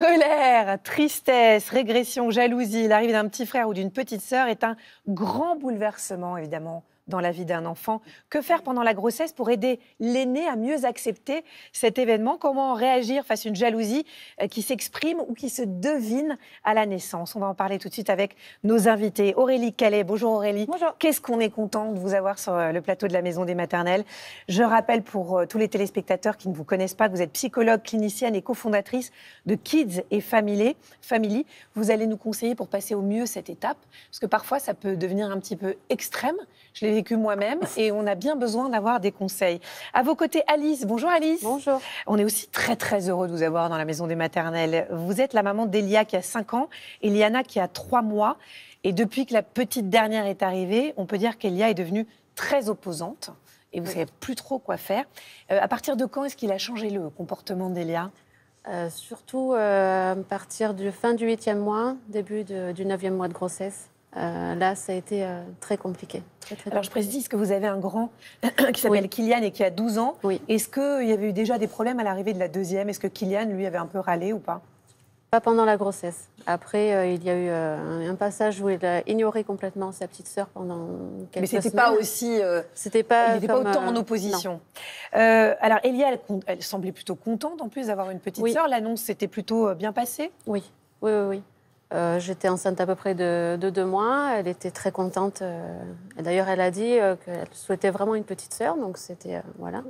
Colère, tristesse, régression, jalousie, l'arrivée d'un petit frère ou d'une petite sœur est un grand bouleversement, évidemment, dans la vie d'un enfant. Que faire pendant la grossesse pour aider l'aîné à mieux accepter cet événement? Comment réagir face à une jalousie euh, qui s'exprime ou qui se devine à la naissance? On va en parler tout de suite avec nos invités. Aurélie Calais, bonjour Aurélie. Bonjour. Qu'est-ce qu'on est content de vous avoir sur euh, le plateau de la Maison des Maternelles? Je rappelle pour euh, tous les téléspectateurs qui ne vous connaissent pas que vous êtes psychologue, clinicienne et cofondatrice de Kids et Family. Family. Vous allez nous conseiller pour passer au mieux cette étape, parce que parfois ça peut devenir un petit peu extrême. Je l'ai vécu moi-même et on a bien besoin d'avoir des conseils. À vos côtés, Alice. Bonjour Alice. Bonjour. On est aussi très très heureux de vous avoir dans la maison des maternelles. Vous êtes la maman d'Elia qui a 5 ans et Liana qui a 3 mois. Et depuis que la petite dernière est arrivée, on peut dire qu'Elia est devenue très opposante et vous ne savez plus trop quoi faire. Euh, à partir de quand est-ce qu'il a changé le comportement d'Elia? Euh, Surtout euh, à partir du fin du huitième mois, début de, du neuvième mois de grossesse. Euh, là, ça a été euh, très compliqué. Très, très Alors je précise que vous avez un grand qui s'appelle Oui. Kylian et qui a 12 ans. Oui. Est-ce qu'il y avait eu déjà des problèmes à l'arrivée de la deuxième? Est-ce que Kylian, lui, avait un peu râlé ou pas? Pas pendant la grossesse. Après, euh, il y a eu un, passage où il a ignoré complètement sa petite sœur pendant quelques Mais c'était pas aussi. C'était pas. il n'était pas autant en opposition. Alors Elia, elle, semblait plutôt contente en plus d'avoir une petite Oui. sœur. L'annonce s'était plutôt bien passée? Oui, oui, oui. oui. Euh, J'étais enceinte à peu près de, de deux mois. Elle était très contente. euh, D'ailleurs, elle a dit euh, qu'elle souhaitait vraiment une petite sœur. Donc, c'était. voilà.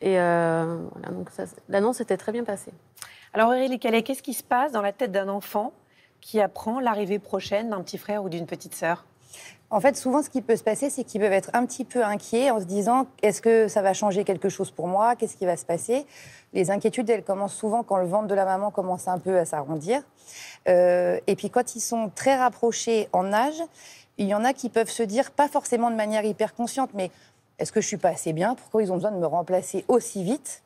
Et voilà, l'annonce était très bien passée. Alors Aurélie Calais, qu'est-ce qui se passe dans la tête d'un enfant qui apprend l'arrivée prochaine d'un petit frère ou d'une petite sœur? En fait, souvent, ce qui peut se passer, c'est qu'ils peuvent être un petit peu inquiets en se disant est-ce que ça va changer quelque chose pour moi? Qu'est-ce qui va se passer? Les inquiétudes, elles commencent souvent quand le ventre de la maman commence un peu à s'arrondir. Euh, et puis, quand ils sont très rapprochés en âge, il y en a qui peuvent se dire, pas forcément de manière hyper consciente, mais est-ce que je suis pas assez bien? Pourquoi ils ont besoin de me remplacer aussi vite?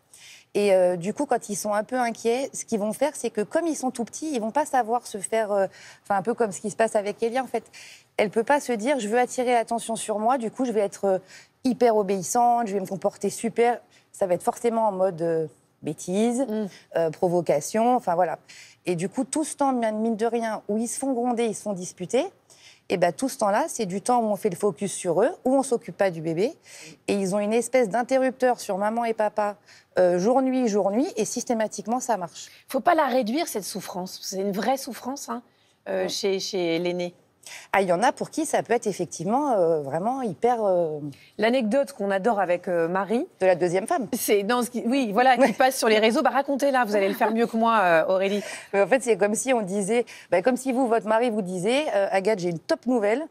Et euh, du coup, quand ils sont un peu inquiets, ce qu'ils vont faire, c'est que comme ils sont tout petits, ils vont pas savoir se faire, euh, enfin un peu comme ce qui se passe avec Elia. En fait, elle peut pas se dire, je veux attirer l'attention sur moi. Du coup, je vais être euh, hyper obéissante, je vais me comporter super. Ça va être forcément en mode euh, bêtise, Mm. provocation. Enfin voilà. Et du coup, tout ce temps, mine de rien, où ils se font gronder, ils se font disputer. Et ben tout ce temps-là, c'est du temps où on fait le focus sur eux, où on s'occupe pas du bébé. Et ils ont une espèce d'interrupteur sur maman et papa, euh, jour-nuit, jour-nuit, et systématiquement, ça marche. faut pas la réduire, cette souffrance. C'est une vraie souffrance hein, euh, chez, chez l'aîné. Ah, il y en a pour qui ça peut être effectivement euh, vraiment hyper euh, L'anecdote qu'on adore avec euh, Marie, de la deuxième femme. c'est dans ce qui, oui, voilà, qui passe sur les réseaux. Bah, racontez-la, vous allez le faire mieux que moi, euh, Aurélie. Mais en fait, c'est comme si on disait, bah, comme si vous, votre mari, vous disiez, euh, Agathe, j'ai une top nouvelle.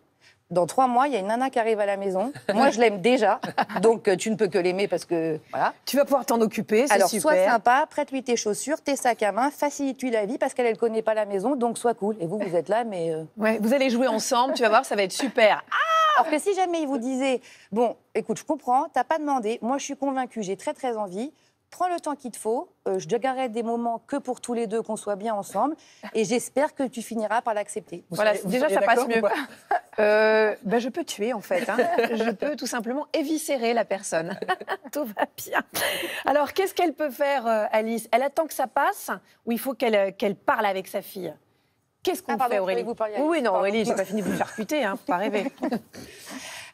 Dans trois mois, il y a une nana qui arrive à la maison. Moi, je l'aime déjà, donc euh, tu ne peux que l'aimer parce que voilà. Tu vas pouvoir t'en occuper, Alors, super. sois sympa, prête-lui tes chaussures, tes sacs à main, facilite-lui la vie parce qu'elle, elle connaît pas la maison, donc sois cool. Et vous, vous êtes là, mais. euh, Ouais, vous allez jouer ensemble, tu vas voir, ça va être super. Ah, Alors que si jamais il vous disait, bon, écoute, je comprends, t'as pas demandé, moi je suis convaincue, j'ai très très envie, prends le temps qu'il te faut, euh, je garderai des moments que pour tous les deux, qu'on soit bien ensemble, et j'espère que tu finiras par l'accepter. voilà, déjà ça passe mieux. Euh, bah, je peux tuer en fait. hein. Je peux tout simplement éviscérer la personne. tout va bien. Alors qu'est-ce qu'elle peut faire, euh, Alice? Elle attend que ça passe ou il faut qu'elle qu'elle parle avec sa fille? Qu'est-ce qu'on Ah, fait, Aurélie? vous Oui, non. Aurélie, j'ai pas fini de vous faire cuiter, hein, faut pas rêver.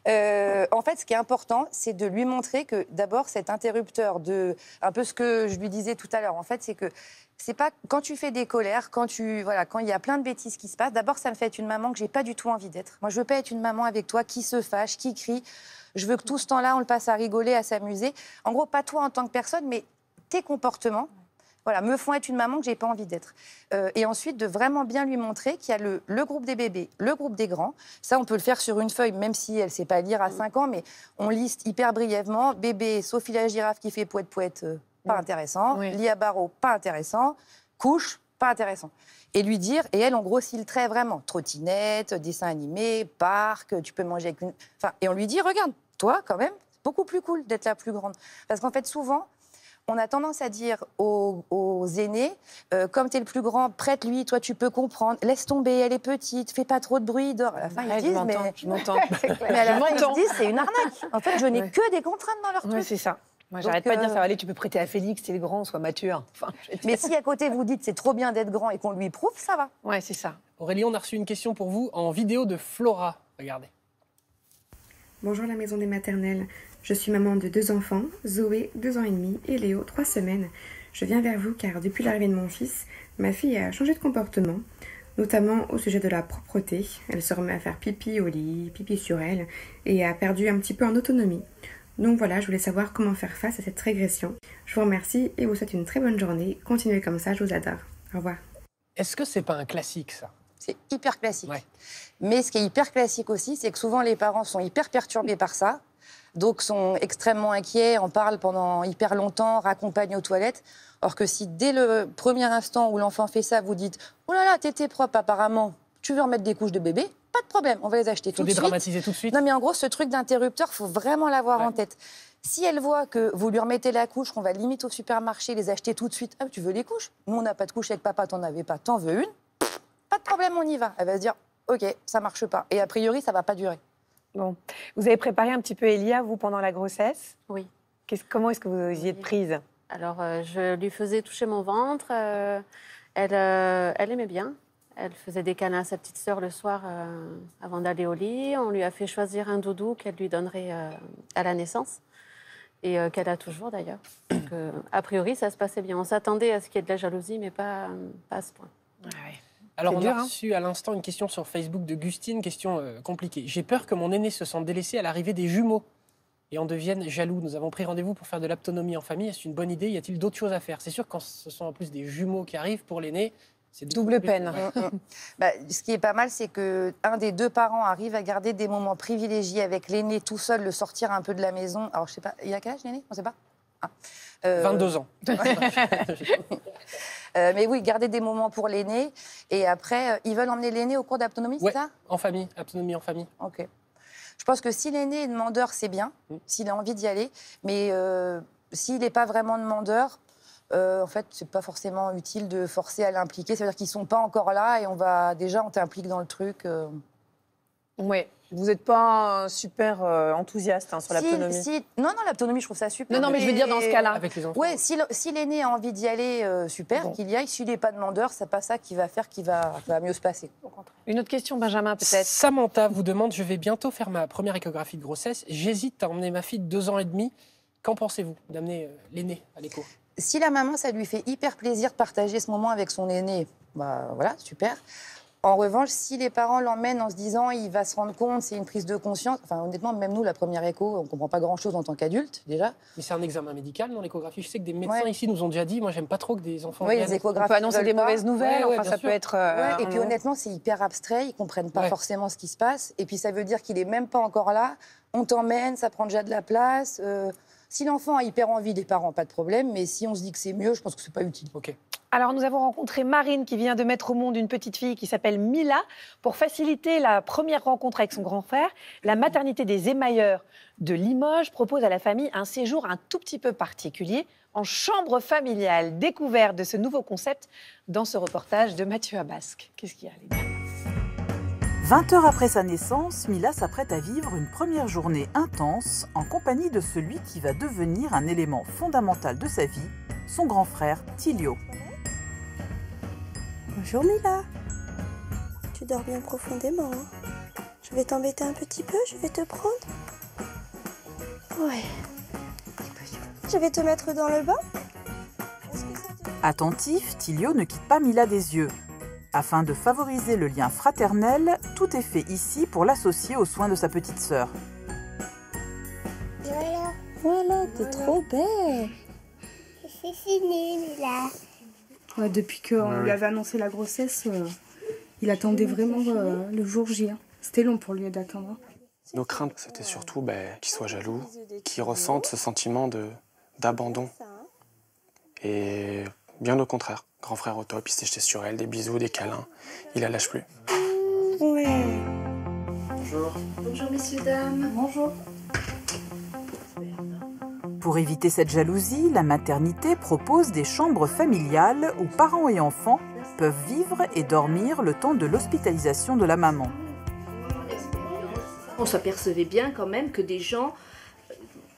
Euh, en fait, ce qui est important, c'est de lui montrer que d'abord cet interrupteur de un peu ce que je lui disais tout à l'heure. En fait, c'est que c'est pas quand tu fais des colères, quand tu voilà, quand il y a plein de bêtises qui se passent. D'abord, ça me fait être une maman que j'ai pas du tout envie d'être. Moi, je veux pas être une maman avec toi qui se fâche, qui crie. Je veux que tout ce temps-là, on le passe à rigoler, à s'amuser. En gros, pas toi en tant que personne, mais tes comportements. Voilà, me font être une maman que j'ai pas envie d'être. Euh, et ensuite, de vraiment bien lui montrer qu'il y a le, le groupe des bébés, le groupe des grands. Ça, on peut le faire sur une feuille, même si elle sait pas lire à 5 ans, mais on liste hyper brièvement. Bébé, Sophie la girafe qui fait poète poète, euh, pas intéressant. Oui. Lia Barreau, pas intéressant. Couche, pas intéressant. Et lui dire, et elle, on grossit le trait vraiment. Trottinette, dessin animé, parc, tu peux manger avec une. Enfin, et on lui dit, regarde, toi, quand même, c'est beaucoup plus cool d'être la plus grande. Parce qu'en fait, souvent, on a tendance à dire aux, aux aînés, euh, comme tu es le plus grand, prête-lui, toi tu peux comprendre, laisse tomber, elle est petite, fais pas trop de bruit, dors. À la fin, Ouais, ils disent, mais, je m'entends. mais à la fin, ils disent, c'est une arnaque. En fait, je n'ai Ouais. que des contraintes dans leur truc. Oui, c'est ça. Moi, j'arrête pas de dire euh, ça. Allez, tu peux prêter à Félix, c'est le grand, soit Mathieu. hein. Enfin. Mais si à côté vous dites c'est trop bien d'être grand et qu'on lui prouve, ça va. Ouais, c'est ça. Aurélie, on a reçu une question pour vous en vidéo de Flora. Regardez. Bonjour la maison des maternelles. Je suis maman de deux enfants, Zoé, deux ans et demi, et Léo, trois semaines. Je viens vers vous car depuis l'arrivée de mon fils, ma fille a changé de comportement, notamment au sujet de la propreté. Elle se remet à faire pipi au lit, pipi sur elle, et a perdu un petit peu en autonomie. Donc voilà, je voulais savoir comment faire face à cette régression. Je vous remercie et vous souhaite une très bonne journée. Continuez comme ça, je vous adore. Au revoir. Est-ce que c'est pas un classique, ça? C'est hyper classique. Ouais. Mais ce qui est hyper classique aussi, c'est que souvent les parents sont hyper perturbés par ça, donc sont extrêmement inquiets, en parlent pendant hyper longtemps, raccompagnent aux toilettes. Or que si dès le premier instant où l'enfant fait ça, vous dites Oh là là, t'étais propre apparemment, tu veux remettre des couches de bébé? Pas de problème, on va les acheter tout de suite. dédramatiser tout de suite Non, mais en gros, ce truc d'interrupteur, faut vraiment l'avoir Ouais. en tête. Si elle voit que vous lui remettez la couche, qu'on va limite au supermarché les acheter tout de suite, ah, tu veux les couches? Nous, on n'a pas de couche avec papa, t'en avais pas, t'en veux une? Pas de problème, on y va. Elle va se dire, ok, ça marche pas. Et a priori, ça va pas durer. Bon. Vous avez préparé un petit peu Elia, vous, pendant la grossesse? Oui. Comment est-ce que vous y êtes Oui. prise? Alors, euh, je lui faisais toucher mon ventre. euh, elle, euh, elle aimait bien. Elle faisait des câlins à sa petite sœur le soir avant d'aller au lit. On lui a fait choisir un doudou qu'elle lui donnerait à la naissance et qu'elle a toujours d'ailleurs. A priori, ça se passait bien. On s'attendait à ce qu'il y ait de la jalousie, mais pas, pas à ce point. Alors, on dur, a hein. reçu à l'instant une question sur Facebook de Gustine, question euh, compliquée. J'ai peur que mon aîné se sente délaissé à l'arrivée des jumeaux et en devienne jaloux. Nous avons pris rendez-vous pour faire de l'autonomie en famille. Est-ce une bonne idée? Y a-t-il d'autres choses à faire? C'est sûr, quand ce sont en plus des jumeaux qui arrivent pour l'aîné, c'est Double peine. Ouais. Mm, mm. Bah, ce qui est pas mal, c'est que un des deux parents arrive à garder des moments privilégiés avec l'aîné tout seul, le sortir un peu de la maison. Alors, je sais pas, il a quel âge l'aîné? On sait pas? Euh, 22 ans. euh, mais oui, garder des moments pour l'aîné. Et après, euh, ils veulent emmener l'aîné au cours d'autonomie, Ouais. c'est ça? en famille, autonomie en famille. Ok. Je pense que si l'aîné est demandeur, c'est bien, Mm. s'il a envie d'y aller. Mais euh, s'il n'est pas vraiment demandeur, euh, en fait, c'est pas forcément utile de forcer à l'impliquer. C'est-à-dire qu'ils sont pas encore là et on va déjà, on t'implique dans le truc. euh. Oui. Vous n'êtes pas un super euh, enthousiaste hein, sur Si- l'autonomie si- Non, non, l'autonomie, je trouve ça super. Non, non, mais je veux dire dans ce cas-là. Avec les enfants. Ouais, si l'aîné a envie d'y aller, euh, super, Bon. qu'il y aille. S'il n'est pas demandeur, c'est pas ça qui va faire qu'il va, qu'il va mieux se passer. Au contraire. Une autre question, Benjamin, peut-être Samantha vous demande Je vais bientôt faire ma première échographie de grossesse. J'hésite à emmener ma fille de deux ans et demi. Qu'en pensez-vous d'amener euh, l'aîné à l'écho? Si la maman, ça lui fait hyper plaisir de partager ce moment avec son aîné, bah voilà, super. En revanche, si les parents l'emmènent en se disant il va se rendre compte, c'est une prise de conscience. Enfin, honnêtement, même nous, la première écho, on comprend pas grand-chose en tant qu'adulte déjà. Mais c'est un examen médical dans l'échographie. Je sais que des médecins Ouais. ici nous ont déjà dit Moi, j'aime pas trop que des enfants. Oui, les On échographes. peut annoncer des pas. mauvaises nouvelles, Ouais, ouais, enfin bien ça sûr. peut être... euh, Ouais, et puis honnêtement, c'est hyper abstrait, ils comprennent pas Ouais. forcément ce qui se passe. Et puis ça veut dire qu'il est même pas encore là. On t'emmène, ça prend déjà de la place. euh, si l'enfant a hyper envie des parents, pas de problème. Mais si on se dit que c'est mieux, je pense que c'est pas utile. Alors, nous avons rencontré Marine qui vient de mettre au monde une petite fille qui s'appelle Mila. Pour faciliter la première rencontre avec son grand frère, la maternité des émailleurs de Limoges propose à la famille un séjour un tout petit peu particulier en chambre familiale. Découverte de ce nouveau concept dans ce reportage de Mathieu Abasque. Qu'est-ce qu'il y a, 20 heures après sa naissance, Mila s'apprête à vivre une première journée intense en compagnie de celui qui va devenir un élément fondamental de sa vie, son grand frère Tilio. Bonjour Mila. Tu dors bien profondément. hein je vais t'embêter un petit peu, je vais te prendre. Ouais. Je vais te mettre dans le bain. Attentif, Tilio ne quitte pas Mila des yeux. Afin de favoriser le lien fraternel, tout est fait ici pour l'associer aux soins de sa petite sœur. Voilà. Voilà, t'es trop belle. C'est fini, Mila. Ouais, depuis qu'on lui avait annoncé la grossesse, euh, il attendait vraiment euh, le jour J. hein. C'était long pour lui d'attendre. Nos craintes, c'était surtout ben, qu'il soit jaloux, qu'il ressente ce sentiment de d'abandon. Hein. Et bien au contraire, grand frère au top, il s'est jeté sur elle, des bisous, des câlins. Il la lâche plus. Ouais. Bonjour messieurs, dames. Bonjour. Pour éviter cette jalousie, la maternité propose des chambres familiales où parents et enfants peuvent vivre et dormir le temps de l'hospitalisation de la maman. On s'apercevait bien quand même que des gens,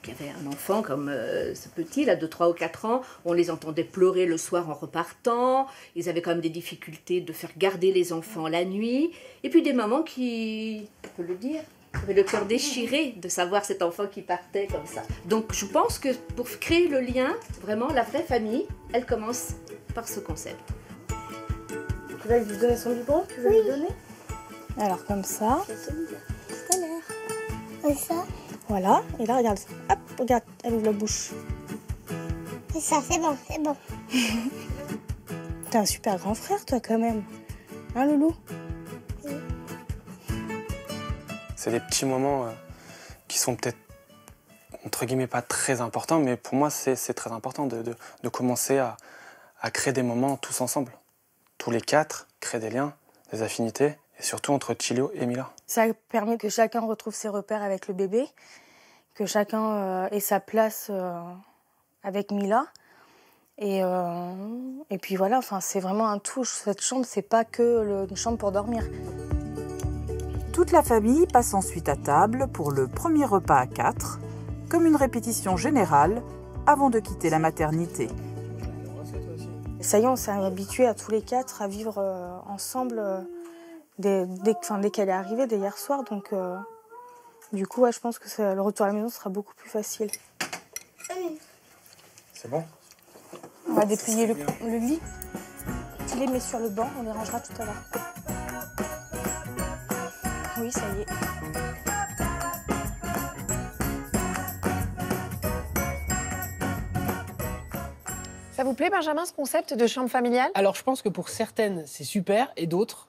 il y avait un enfant comme euh, ce petit, là, de 3 ou 4 ans, on les entendait pleurer le soir en repartant, ils avaient quand même des difficultés de faire garder les enfants la nuit, et puis des mamans qui, on peut le dire, avaient le cœur déchiré de savoir cet enfant qui partait comme ça. Donc je pense que pour créer le lien, vraiment la vraie famille, elle commence par ce concept. Tu vas lui donner son biberon Tu veux lui donner? Alors comme ça. Tout à l'heure. Comme ça Voilà. Et là, regarde. Hop, regarde, elle ouvre la bouche. C'est ça, c'est bon, c'est bon. T'es un super grand frère, toi, quand même. Hein, Loulou? C'est des petits moments euh, qui sont peut-être, entre guillemets, pas très importants, mais pour moi, c'est très important de, de- de commencer à, à créer des moments tous ensemble. Tous les quatre, créer des liens, des affinités, et surtout entre Tilio et Mila. Ça permet que chacun retrouve ses repères avec le bébé, que chacun euh, ait sa place euh, avec Mila. Et, euh, et puis voilà, enfin, c'est vraiment un tout. Cette chambre, c'est pas que le- une chambre pour dormir. Toute la famille passe ensuite à table pour le premier repas à quatre, comme une répétition générale avant de quitter la maternité. Ça y est, on s'est habitué à tous les quatre à vivre ensemble dès, dès, enfin, dès qu'elle est arrivée, dès hier soir. Donc, euh, du coup, ouais, je pense que ça- le retour à la maison sera beaucoup plus facile. C'est bon? On va déplier le, le lit. Tu les mets sur le banc, on les rangera tout à l'heure. Oui, ça y est. Ça vous plaît, Benjamin, ce concept de chambre familiale? Alors, je pense que pour certaines, c'est super, et d'autres,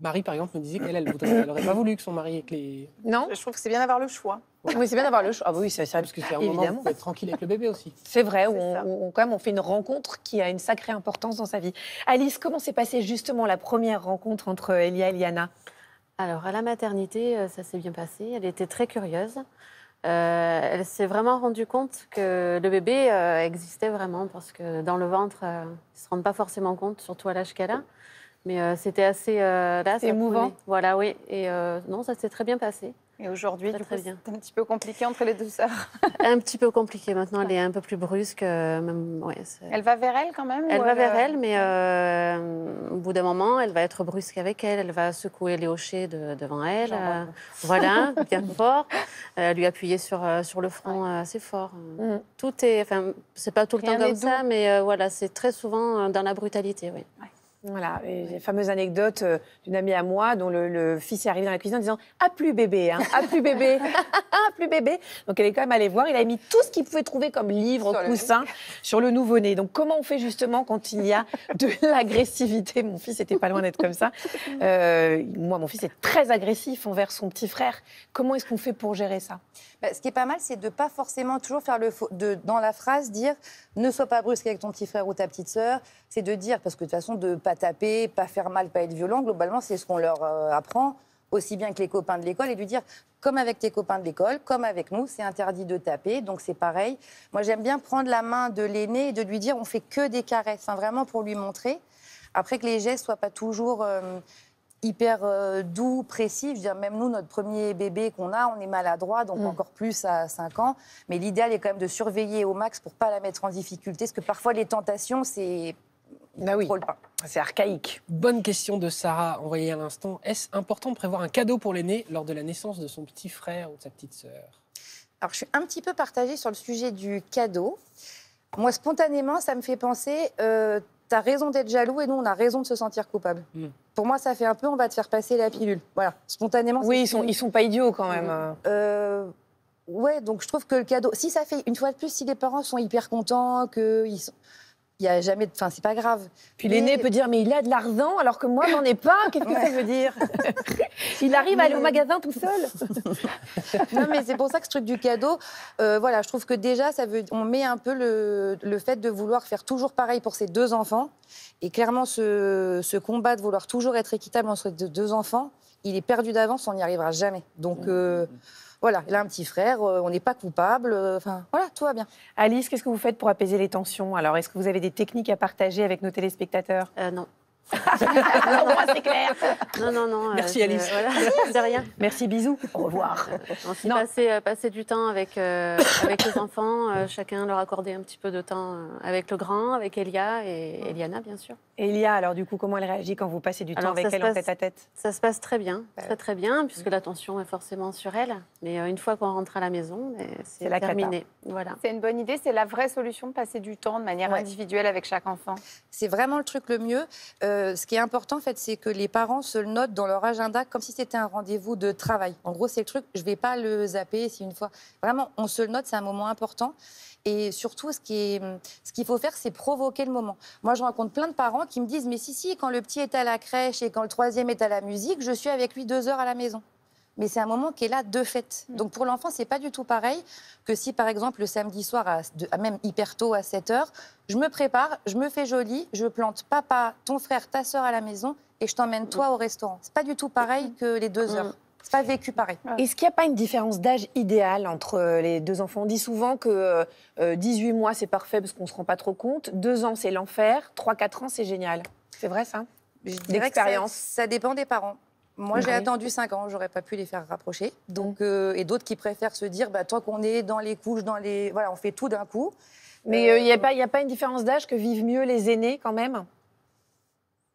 Marie, par exemple, me disait qu'elle, elle, voudrait- elle aurait pas voulu que son mari ait que les... Non Je trouve que c'est bien d'avoir le choix. Oui, c'est bien d'avoir le choix. Ah oui, c'est. Parce que c'est un moment où Évidemment. peut être tranquille avec le bébé aussi. C'est vrai, où C'est on, où quand même, on fait une rencontre qui a une sacrée importance dans sa vie. Alice, comment s'est passée justement la première rencontre entre Elia et Liana? Alors, à la maternité, euh, ça s'est bien passé. Elle était très curieuse. Euh, elle s'est vraiment rendue compte que le bébé euh, existait vraiment parce que dans le ventre, euh, ils ne se rendent pas forcément compte, surtout à l'âge qu'elle a. Mais euh, c'était assez euh, là, émouvant. prenait- Voilà, oui. Et euh, non, ça s'est très bien passé. Et aujourd'hui, du coup, c'est un petit peu compliqué entre les deux sœurs. un petit peu compliqué maintenant. Elle est un peu plus brusque. même, ouais, Elle va vers elle quand même Elle va vers elle, mais euh, au bout d'un moment, elle va être brusque avec elle. Elle va secouer les hochets de- devant elle. Euh, voilà, bien fort. Euh, lui appuyer sur, sur le front assez fort. Mm. Tout est, enfin, c'est pas tout le Rien temps comme ça, mais voilà, c'est très souvent dans la brutalité, oui. Voilà, et les fameuses anecdotes euh, d'une amie à moi dont le, le fils est arrivé dans la cuisine en disant Ah, plus bébé, hein, ah, plus bébé, ah, plus bébé. Donc elle est quand même allée voir. Il a mis tout ce qu'il pouvait trouver comme livre, Sur le- coussin sur le nouveau-né. Donc comment on fait justement quand il y a de l'agressivité? Mon fils était pas loin d'être comme ça. Euh, moi, mon fils est très agressif envers son petit frère. Comment est-ce qu'on fait pour gérer ça? Bah, ce qui est pas mal, c'est de pas forcément toujours faire le faux, de, dans la phrase dire ne sois pas brusque avec ton petit frère ou ta petite sœur. C'est de dire parce que de toute façon de pas taper, pas faire mal, pas être violent. Globalement, c'est ce qu'on leur euh, apprend aussi bien que les copains de l'école et lui dire comme avec tes copains de l'école, comme avec nous, c'est interdit de taper, donc c'est pareil. Moi, j'aime bien prendre la main de l'aîné et de lui dire on fait que des caresses, enfin, vraiment pour lui montrer. Après que les gestes soient pas toujours euh, hyper euh, doux, précis. Je veux dire, même nous, notre premier bébé qu'on a, on est maladroit, donc Mm. encore plus à 5 ans. Mais l'idéal est quand même de surveiller au max pour pas la mettre en difficulté, parce que parfois les tentations, c'est Bah oui, trop le pain. c'est archaïque. Bonne question de Sarah, envoyée à l'instant. Est-ce important de prévoir un cadeau pour l'aîné lors de la naissance de son petit frère ou de sa petite sœur? Alors, je suis un petit peu partagée sur le sujet du cadeau. Moi, spontanément, ça me fait penser, euh, t'as raison d'être jaloux et nous, on a raison de se sentir coupable. Mm. Pour moi, ça fait un peu, on va te faire passer la pilule. Voilà, spontanément. Oui, ils sont, ils sont pas idiots quand même. euh. Euh, ouais, donc je trouve que le cadeau, si ça fait une fois de plus, si les parents sont hyper contents, que ils sont, il y a jamais, de, enfin c'est pas grave. Puis l'aîné peut dire mais il a de l'argent alors que moi j'en ai pas. Qu'est-ce que ça veut dire? Il arrive à aller au magasin tout seul. Non, mais c'est pour ça que ce truc du cadeau, euh, voilà, je trouve que déjà, ça veut, on met un peu le, le fait de vouloir faire toujours pareil pour ses deux enfants. Et clairement, ce, ce combat de vouloir toujours être équitable entre deux enfants, il est perdu d'avance, on n'y arrivera jamais. Donc, euh, voilà, il a un petit frère, euh, on n'est pas coupable, euh, enfin, voilà, tout va bien. Alice, qu'est-ce que vous faites pour apaiser les tensions? Alors, est-ce que vous avez des techniques à partager avec nos téléspectateurs? Euh, non. C'est clair. Non, non, non. euh, Merci, je- Alice. Voilà, c'est rien. Merci, bisous. Au revoir. Ensuite, Non. passer, euh, du temps avec, euh, avec les enfants, euh, chacun leur accorder un petit peu de temps euh, avec le grand, avec Elia et Eliana, bien sûr. Elia, alors du coup, comment elle réagit quand vous passez du temps avec elle en tête à tête Ça se passe très bien, très très bien, puisque l'attention est forcément sur elle. Mais euh, une fois qu'on rentre à la maison, C'est la terminé. Voilà. C'est une bonne idée, c'est la vraie solution de passer du temps de manière Ouais. individuelle avec chaque enfant? C'est vraiment le truc le mieux. Euh, ce qui est important, en fait, c'est que les parents se le notent dans leur agenda comme si c'était un rendez-vous de travail. En gros, c'est le truc, je ne vais pas le zapper si une fois. Vraiment, on se le note, c'est un moment important. Et surtout, ce qui est- ce qu'il faut faire, c'est provoquer le moment. Moi, je rencontre plein de parents qui me disent Mais si, si, quand le petit est à la crèche et quand le troisième est à la musique, je suis avec lui deux heures à la maison. Mais c'est un moment qui est là de fait. Donc pour l'enfant, c'est pas du tout pareil que si, par exemple, le samedi soir, à, de- à même hyper tôt, à 7 heures, je me prépare, je me fais jolie, je plante papa, ton frère, ta soeur à la maison et je t'emmène toi au restaurant. C'est pas du tout pareil que les deux heures. C'est pas vécu pareil. Est-ce qu'il n'y a pas une différence d'âge idéale entre euh, les deux enfants? On dit souvent que euh, 18 mois, c'est parfait parce qu'on ne se rend pas trop compte. 2 ans, c'est l'enfer. 3-4 ans, c'est génial. C'est vrai, ça? Je dirais que ça, D'expérience. ça dépend des parents. Moi, j'ai attendu 5 ans, j'aurais pas pu les faire rapprocher. Donc, euh, et d'autres qui préfèrent se dire, bah, tant qu'on est dans les couches, dans les, voilà, on fait tout d'un coup. Mais Euh, il n'y a, a pas une différence d'âge que vivent mieux les aînés quand même?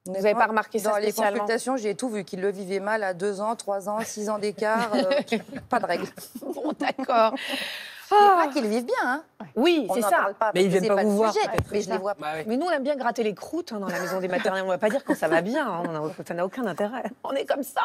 Vous n'avez pas remarqué ça Dans les consultations, j'ai tout vu qu'ils le vivaient mal à 2 ans, 3 ans, 6 ans d'écart. euh, pas de règle. Bon, d'accord. Pas qu'ils vivent bien, hein. Oui, c'est ça. pas, Mais ils viennent c'est pas vous voir, sujet. Mais je les vois Bah ouais. Mais nous, on aime bien gratter les croûtes hein, dans la maison des maternelles. On ne va pas dire quand ça va bien. hein. On a- ça n'a aucun intérêt. On est comme ça.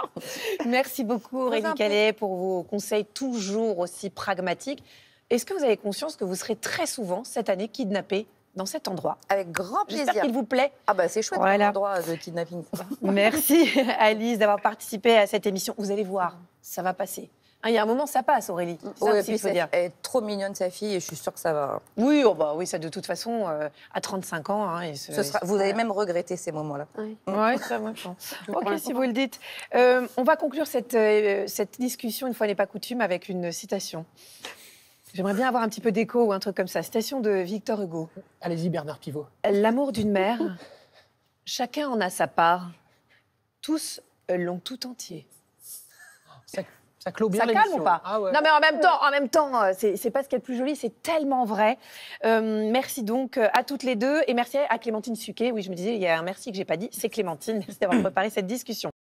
Merci beaucoup, Aurélie. Calais, pour vos conseils toujours aussi pragmatiques. Est-ce que vous avez conscience que vous serez très souvent cette année kidnappé dans cet endroit? Avec grand J'espère plaisir. qu'il vous plaît. Ah bah c'est chouette Voilà. endroit de kidnapping. Merci, Alice, d'avoir participé à cette émission. Vous allez voir, ça va passer. Hein, Il y a un moment, ça passe, Aurélie. Ouais, et puis ça- dire. elle est trop mignonne sa fille et je suis sûre que ça va. Oui, oh bah, oui, ça de toute façon, euh, à 35 ans. hein, et ce- Ce sera- vous allez même regretter ces moments-là. Oui. Oui, ça moi, je pense. Ok, si vous le dites. Euh, on va conclure cette, euh, cette discussion, une fois n'est pas coutume, avec une citation. J'aimerais bien avoir un petit peu d'écho ou un truc comme ça. Citation de Victor Hugo. Allez-y, Bernard Pivot. L'amour d'une mère, chacun en a sa part. Tous l'ont tout entier. Ça, clôt bien Ça calme ou pas Ah ouais. Non, mais en même temps, en même temps, euh, c'est pas ce qu'il y a de plus joli, c'est tellement vrai. Euh, merci donc euh, à toutes les deux et merci à Clémentine Suquet. Oui, je me disais, il y a un merci que j'ai pas dit, c'est Clémentine. Merci d'avoir préparé cette discussion.